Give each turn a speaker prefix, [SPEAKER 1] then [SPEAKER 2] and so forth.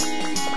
[SPEAKER 1] you.